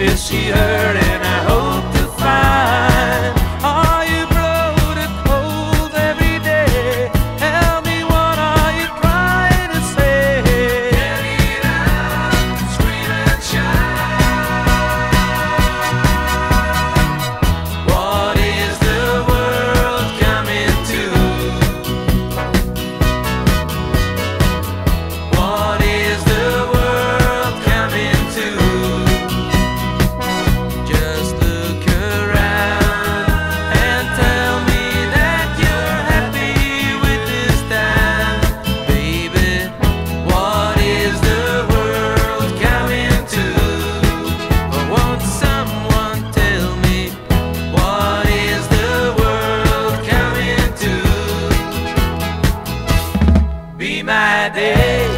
Is she hurting? Coming